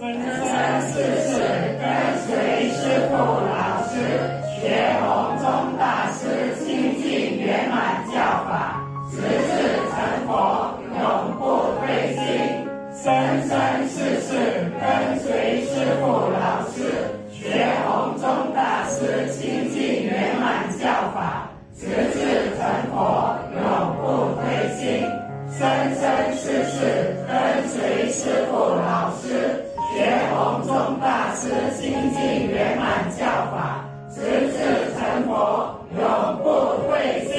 生生世世跟随师父老师，学弘宗大师清净圆满教法，直至成佛，永不退心。生生世世跟随持清净圆满教法，直至成佛，永不退心。